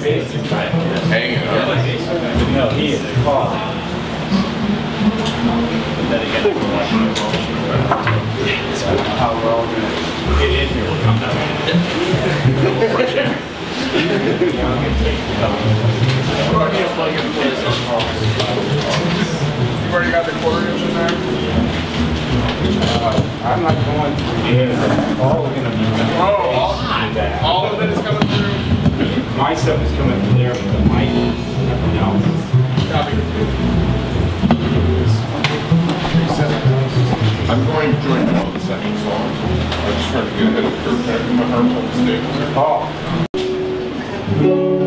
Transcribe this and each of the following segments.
Hanging out. No, he is Paul. But then again, how we're all gonna get in here. We'll come down. Fresh air. You've already got the quarter inch in there? I'm not going through there. All are gonna be. Oh, all, all of it is coming through? My stuff is coming from there, but the mic, nothing else. I'm going to join the second song. I'm just trying to get ahead of the curve. Can I put my arms on the stage? Oh.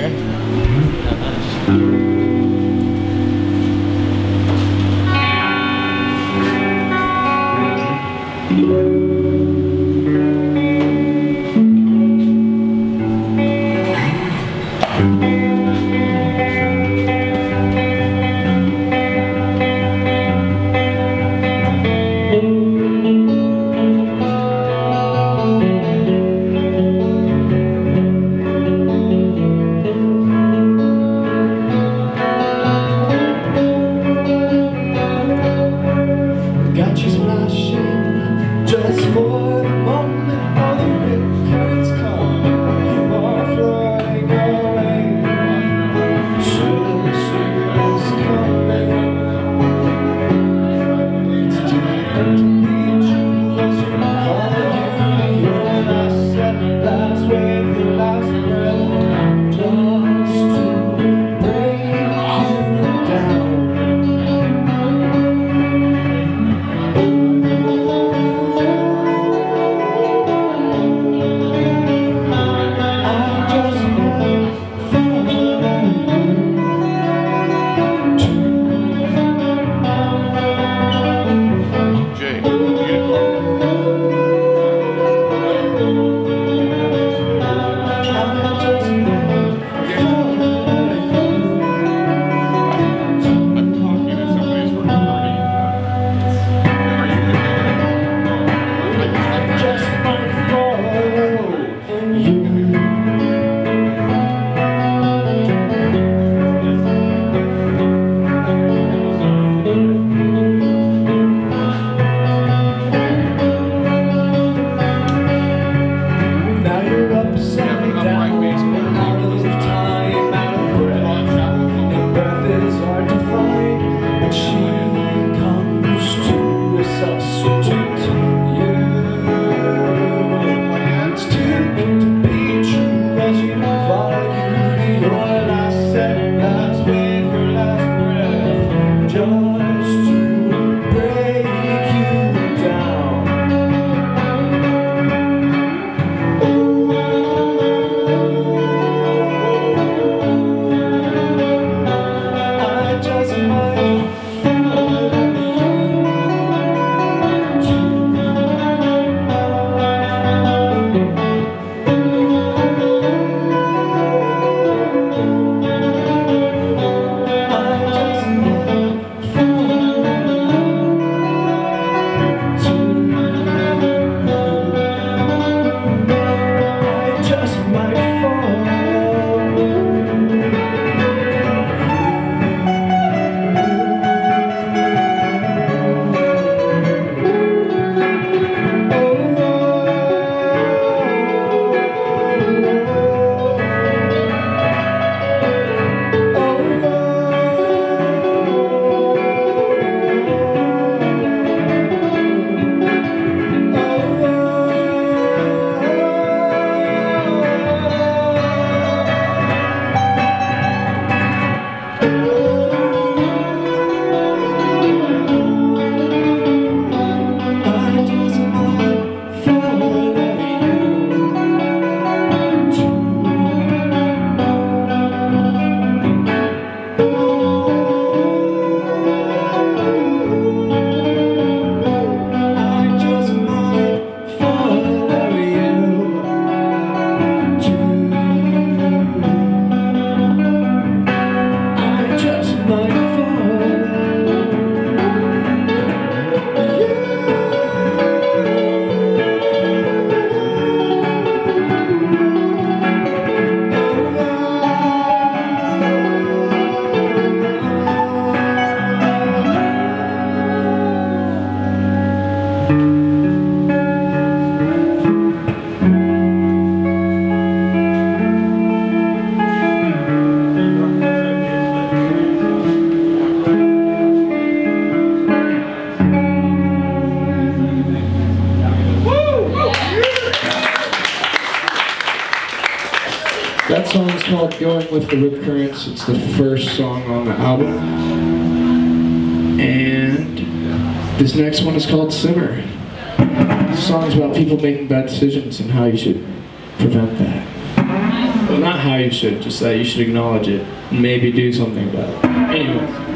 Here. the Rip Currents. It's the first song on the album. And this next one is called Simmer. This is about people making bad decisions and how you should prevent that. Well, not how you should, just that you should acknowledge it and maybe do something about it. Anyway.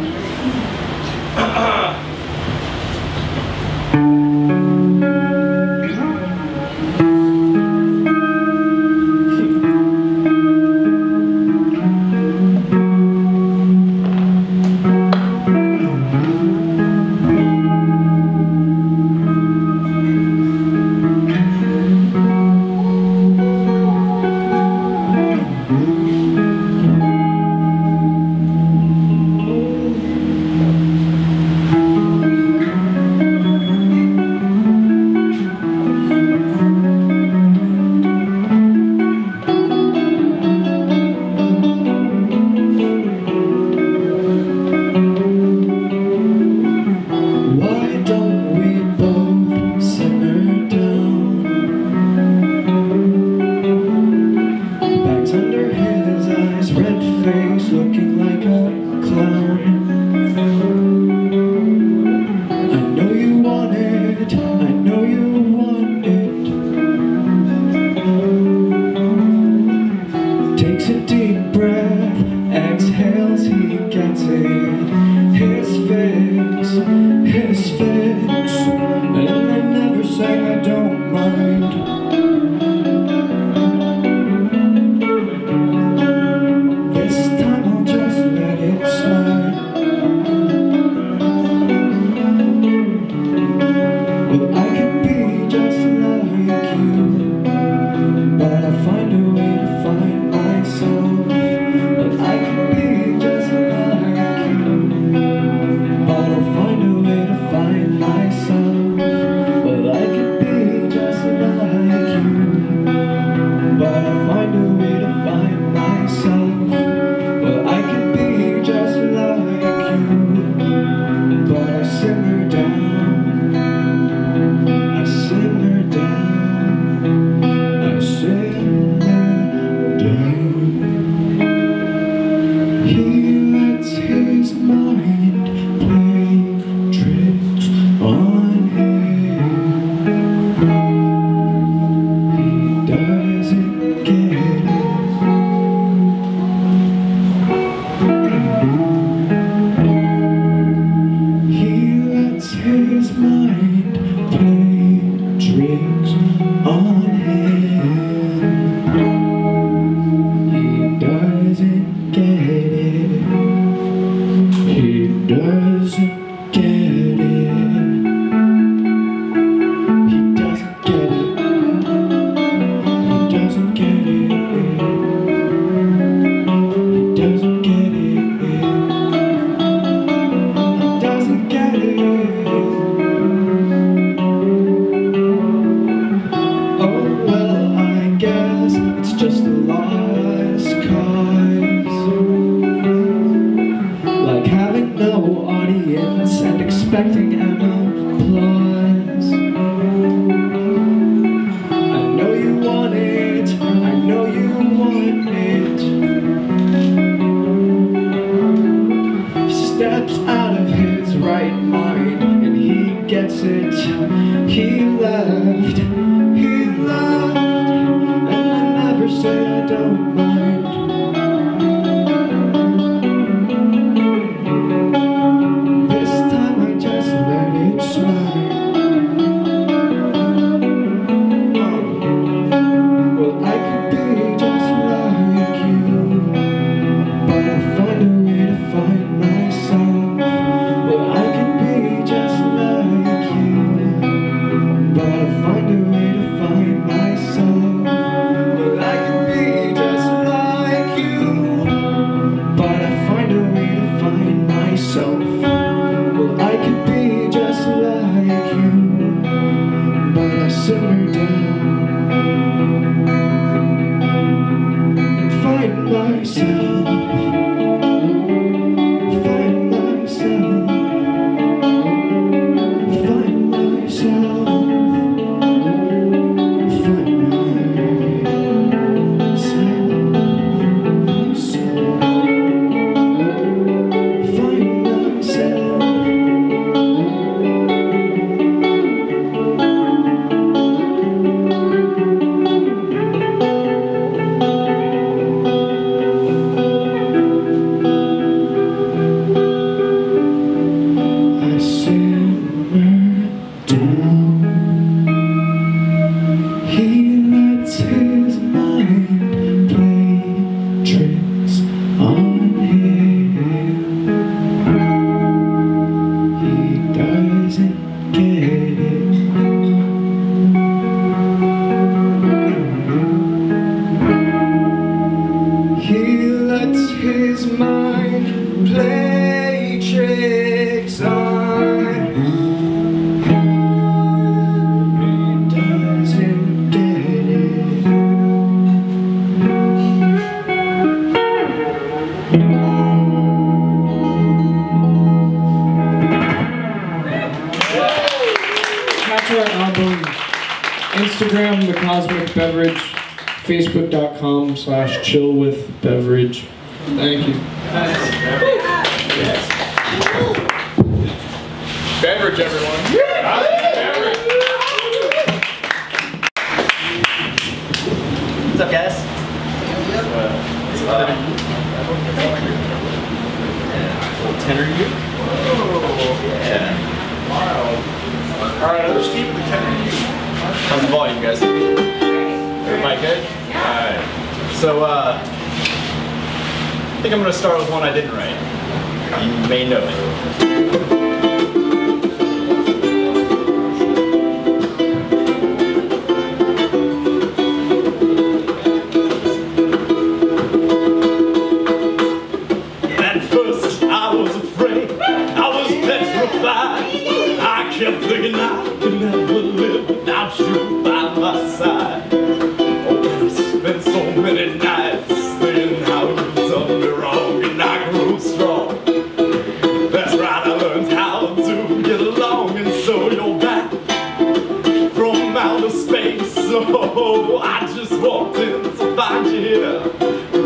Walked in to find you here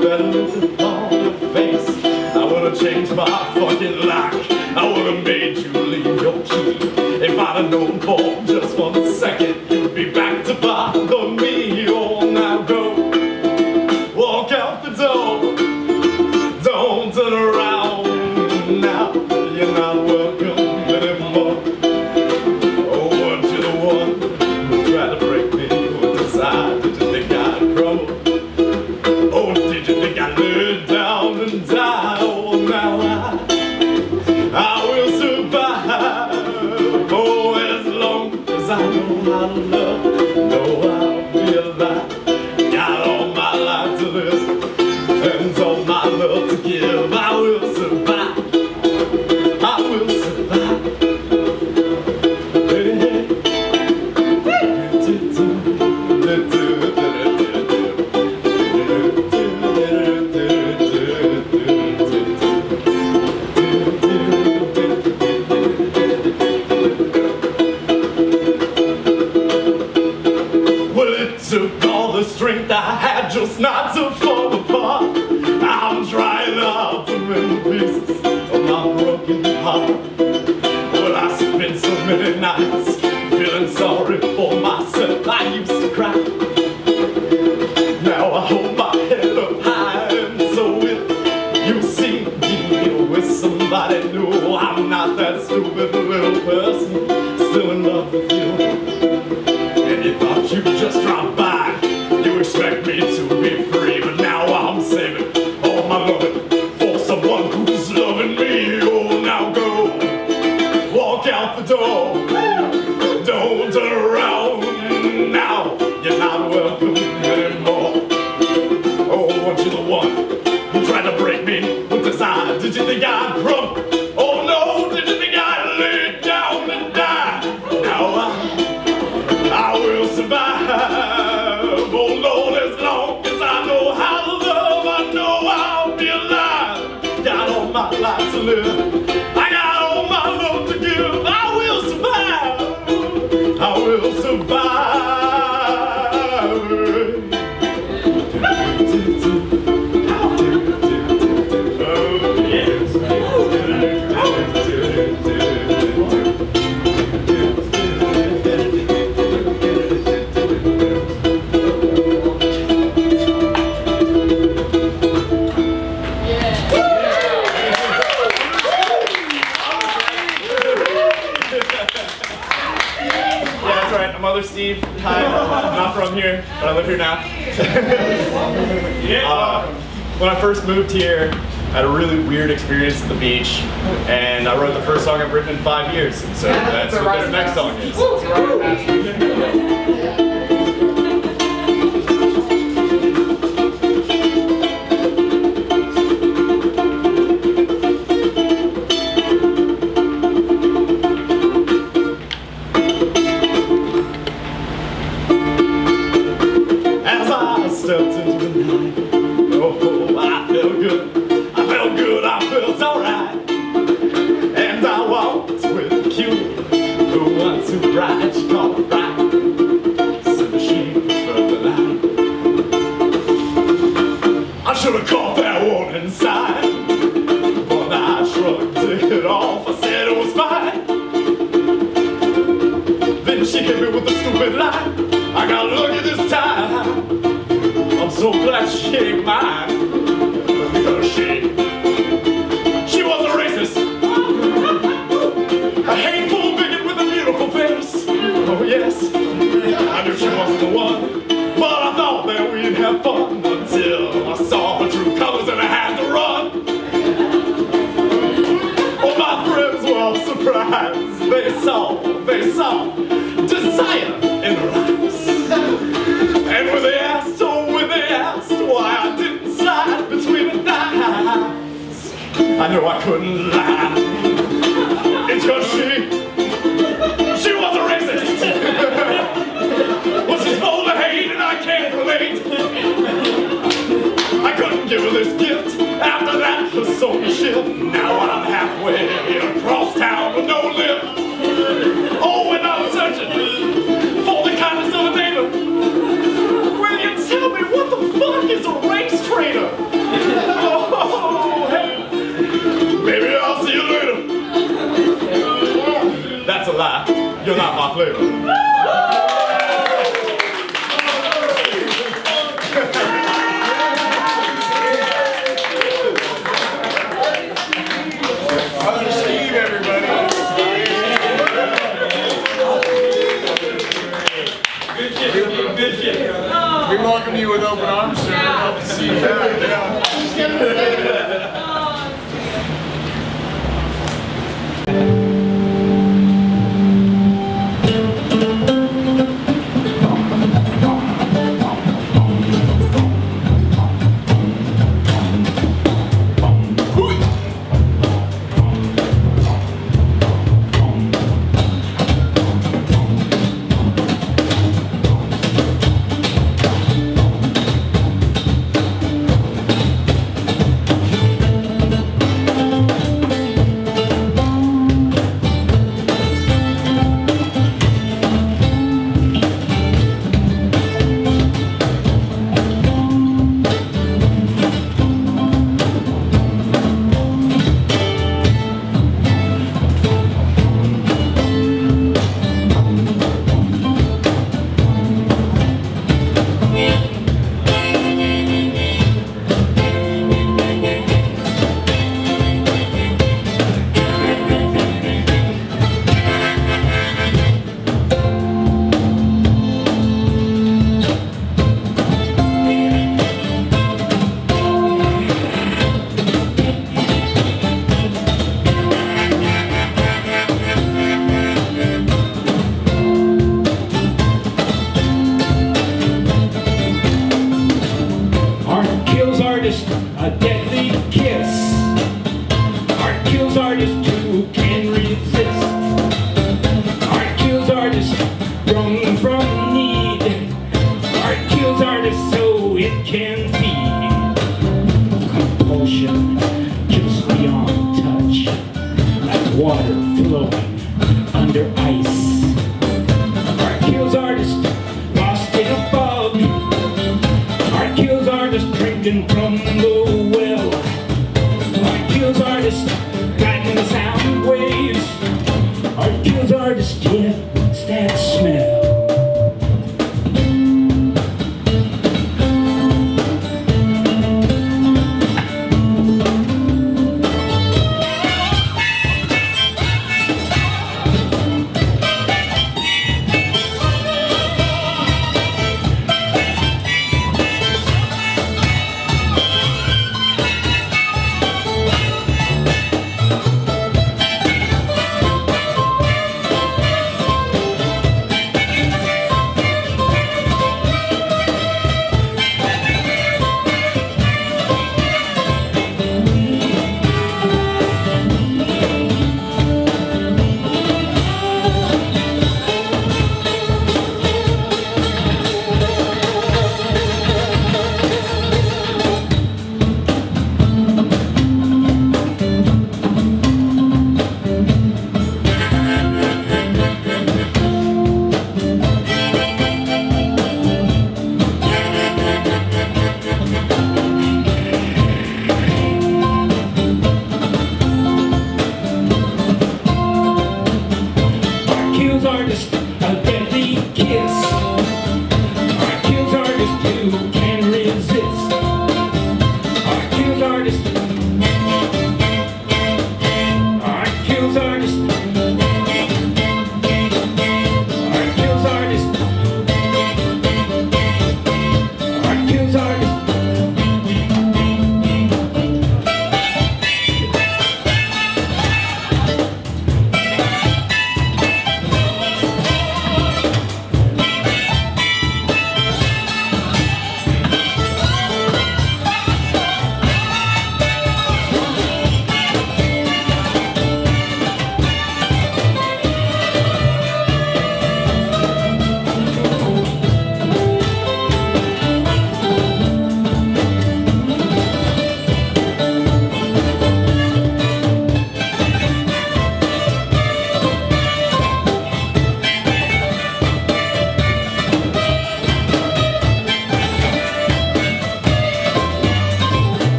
Better look on your face I would've changed my fucking lock I would've made you leave your key. If I'd have known for just one second. in with the side. Did you think I'd drunk? Oh no, did you think I'd lay down and die? Now I, I will survive. Oh Lord, as long as I know how to love, I know I'll be alive. Got all my life to live. here, but I live here now. yeah. Uh, when I first moved here, I had a really weird experience at the beach, and I wrote the first song I've written in five years, so that's, that's what this next song is. have fun until I saw the true colors and I had to run. All my friends were surprised. They saw, they saw desire in her eyes. And when they asked, oh, when they asked why I didn't slide between the thighs, I knew I couldn't lie. flavor.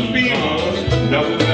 The fever. Nothing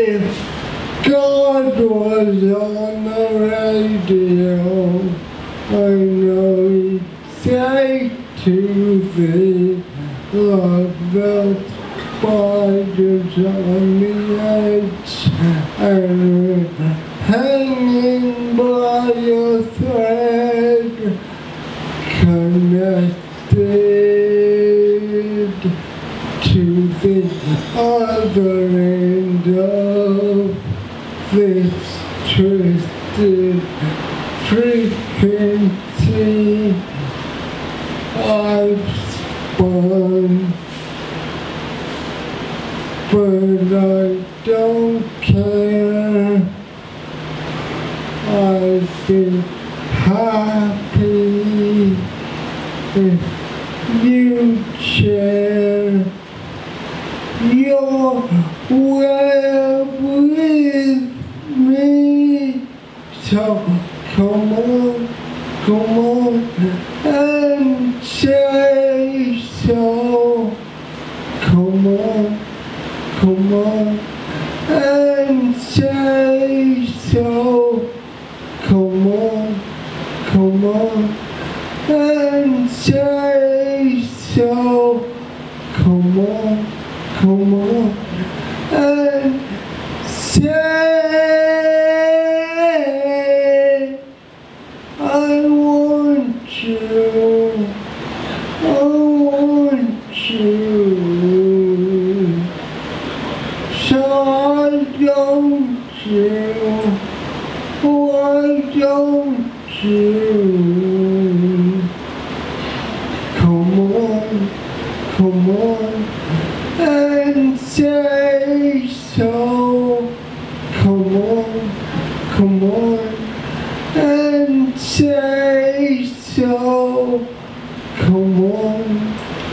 if God was on the radio, I know he'd say to me, love the spiders on the edge and hanging by a thread connected to the other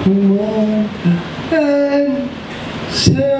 one and say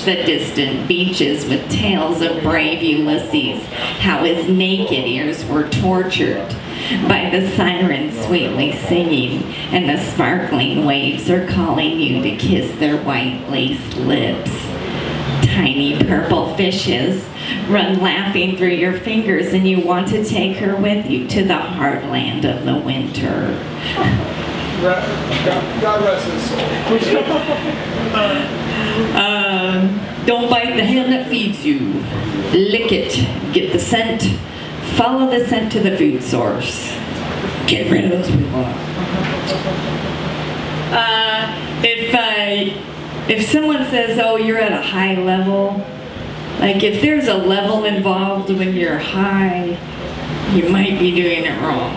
you the distant beaches with tales of brave Ulysses, how his naked ears were tortured by the sirens sweetly singing, and the sparkling waves are calling you to kiss their white laced lips. Tiny purple fishes run laughing through your fingers, and you want to take her with you to the heartland of the winter. God, God rest his soul. Uh, Don't bite the hand that feeds you. Lick it. Get the scent. Follow the scent to the food source. Get rid of those people. Uh, if uh, if someone says, "Oh, you're at a high level," like if there's a level involved when you're high, you might be doing it wrong.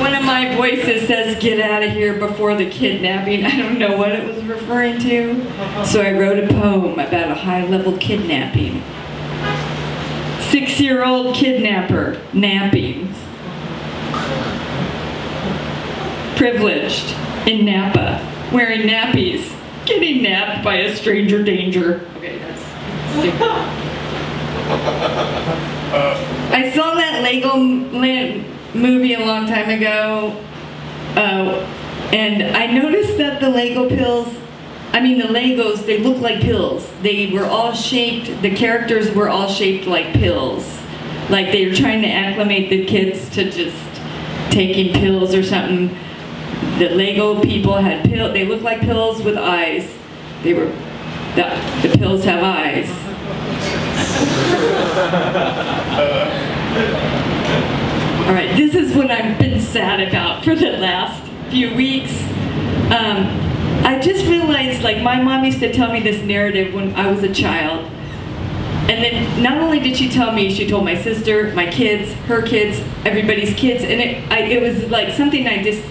One of my voices says, get out of here before the kidnapping. I don't know what it was referring to. So I wrote a poem about a high level kidnapping. Six year old kidnapper napping. Privileged in Napa, wearing nappies, getting napped by a stranger danger. Okay, that's. I saw that Lego Land movie a long time ago, uh, and I noticed that the Lego pills, I mean the Legos, they look like pills. They were all shaped, the characters were all shaped like pills. Like they were trying to acclimate the kids to just taking pills or something. The Lego people had pill, they looked like pills with eyes. They were, the, the pills have eyes. All right, this is what I've been sad about for the last few weeks. Um, I just realized, like, my mom used to tell me this narrative when I was a child. And then not only did she tell me, she told my sister, my kids, her kids, everybody's kids, and it, I, it was like something I just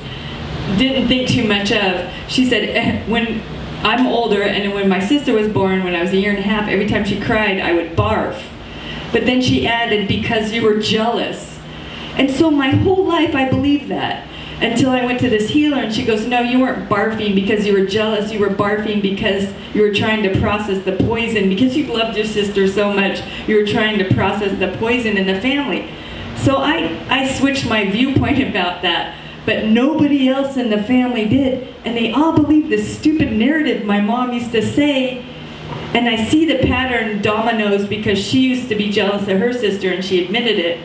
didn't think too much of. She said, eh, when I'm older, and when my sister was born, when I was a year and a half, every time she cried, I would barf. But then she added, because you were jealous. And so my whole life I believed that. Until I went to this healer and she goes, no, you weren't barfing because you were jealous. You were barfing because you were trying to process the poison. Because you loved your sister so much, you were trying to process the poison in the family. So I, I switched my viewpoint about that, but nobody else in the family did. And they all believed this stupid narrative my mom used to say. And I see the pattern dominoes because she used to be jealous of her sister and she admitted it.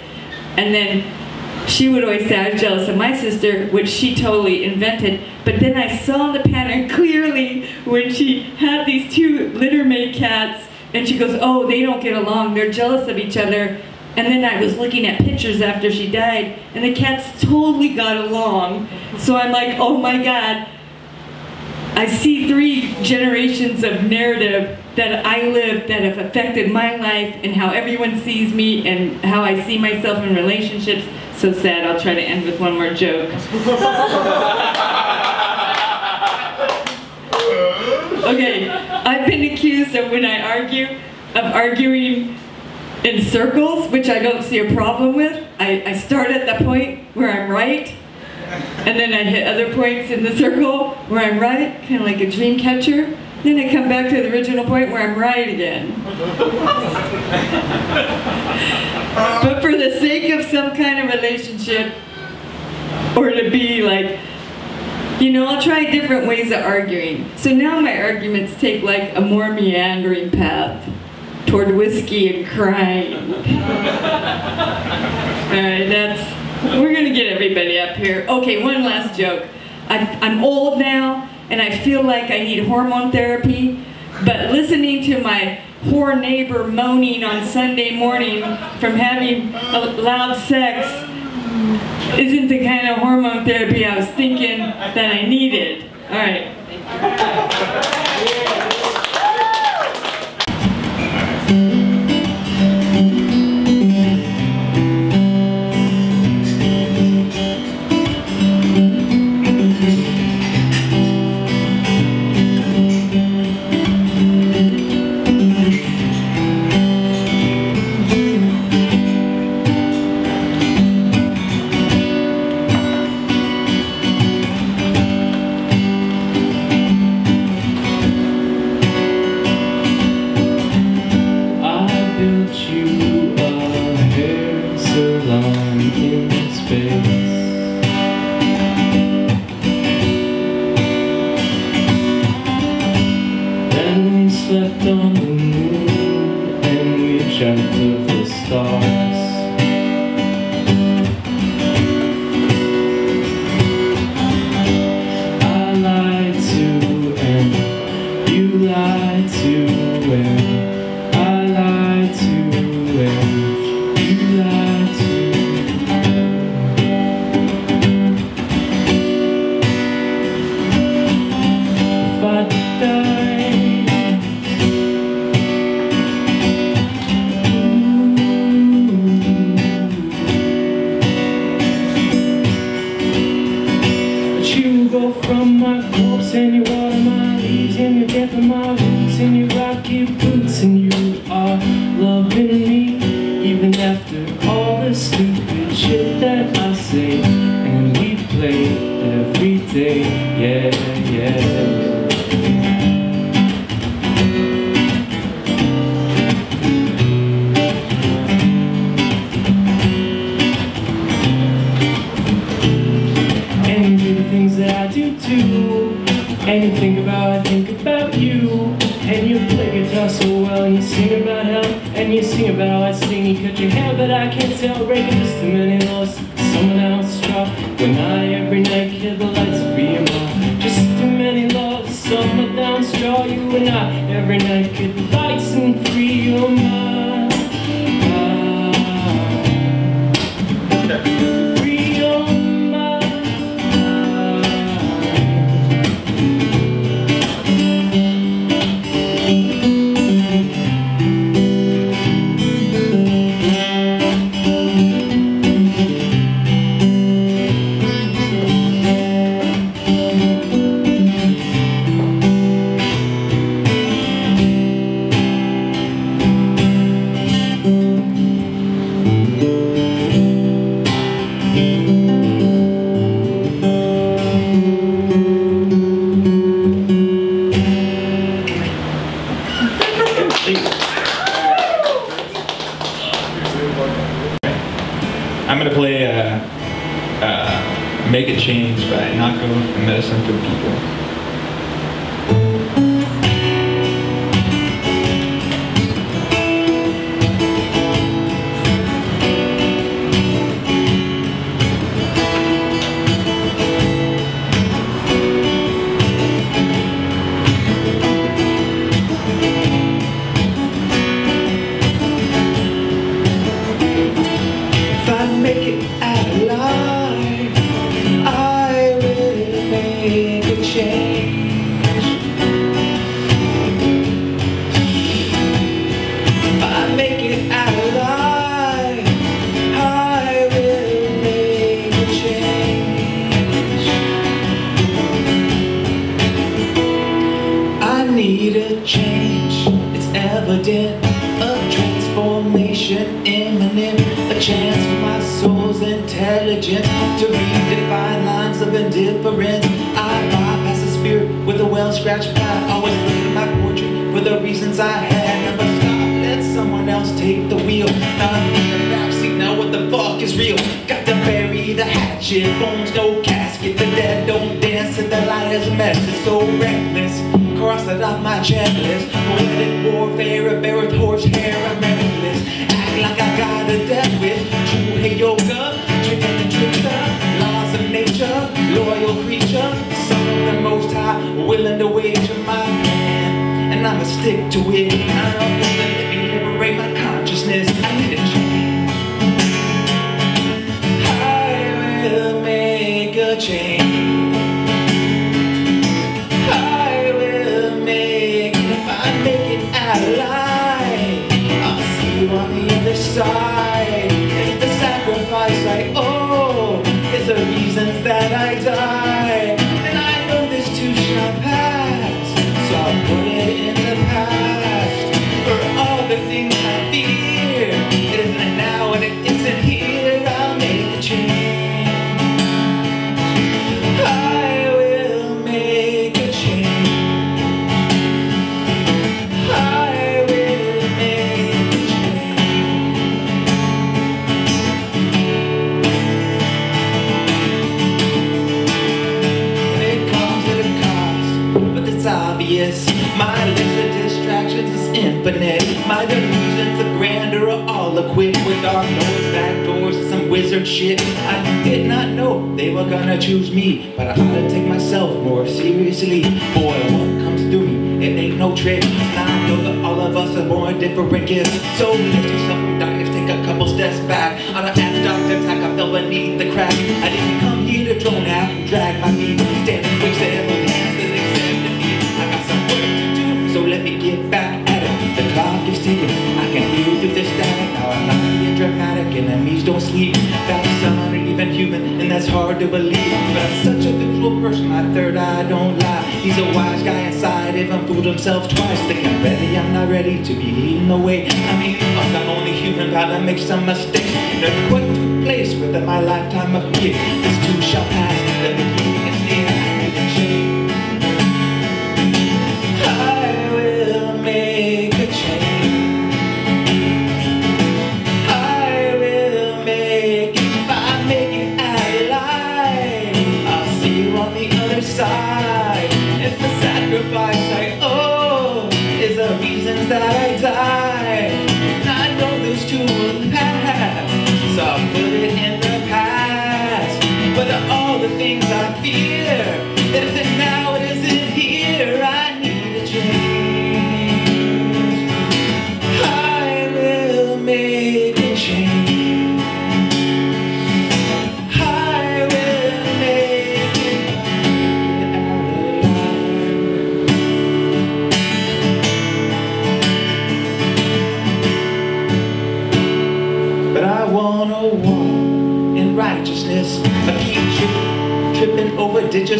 And then she would always say I was jealous of my sister, which she totally invented. But then I saw the pattern clearly when she had these two littermaid cats, and she goes, "Oh, they don't get along. They're jealous of each other." And then I was looking at pictures after she died, and the cats totally got along. So I'm like, "Oh my God." I see three generations of narrative that I lived that have affected my life and how everyone sees me and how I see myself in relationships. So sad. I'll try to end with one more joke. Okay, I've been accused of when I argue, of arguing in circles, which I don't see a problem with. I, I start at the point where I'm right, and then I hit other points in the circle where I'm right, kind of like a dream catcher. Then I come back to the original point where I'm right again. but for the sake of some kind of relationship, or to be like, you know, I'll try different ways of arguing. So now my arguments take like a more meandering path toward whiskey and crying. Alright, that's, we're gonna get everybody up here. Okay, one last joke. I, I'm old now, and I feel like I need hormone therapy, but listening to my poor neighbor moaning on Sunday morning from having loud sex isn't the kind of hormone therapy I was thinking that I needed. All right. the change. different shit. I did not know they were gonna choose me But I gotta take myself more seriously. Boy, what comes through me, it ain't no trick. Now I know that all of us are born different gifts So lift yourself from darkness, take a couple steps back. believe But I'm such a visual person, my third eye don't lie. He's a wise guy inside, if I'm fooled himself twice Think I'm ready, I'm not ready to be leading the way. I mean, I'm only human, bound to make some mistakes. In a took place within my lifetime of years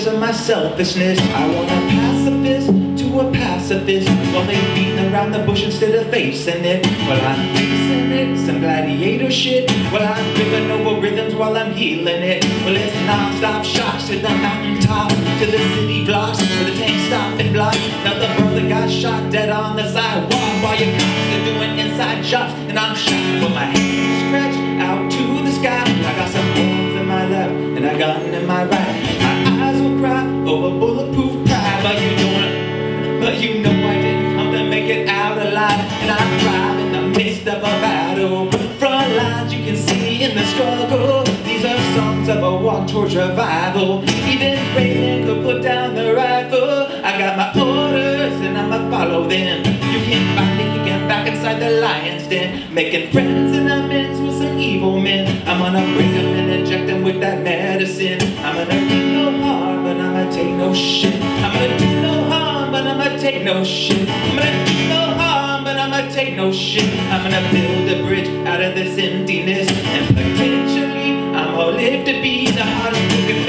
because of my selfishness. I want a pacifist to a pacifist. Well, they beating around the bush instead of facing it. Well, I'm facing it, some gladiator shit. Well, I'm ripping over rhythms while I'm healing it. Well, it's non-stop shots to the mountaintop, to the city blocks, to the tank-stopping block. Now the brother got shot dead on the sidewalk while you're constantly doing inside jobs, and I'm shot with my hands. Revival. Even Raymond could put down the rifle. I got my orders and I'ma follow them. You can't find me kicking back inside the lion's den, making friends and amends with some evil men. I'm gonna bring them and inject them with that medicine. I'm gonna do no harm, but I'ma take no shit. I'm gonna do no harm, but I'ma take no shit. I'm gonna do no harm, but I'ma take no shit. I'm gonna build a bridge out of this emptiness, and potentially I'ma live to be the hardest looking